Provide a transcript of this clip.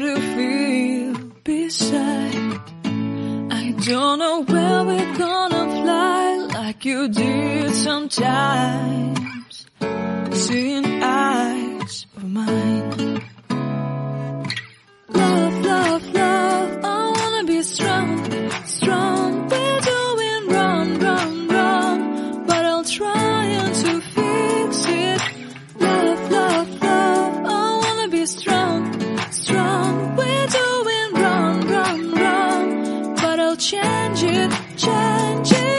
to feel beside. I don't know where we're gonna fly like you did sometimes. Seeing Change it, change it.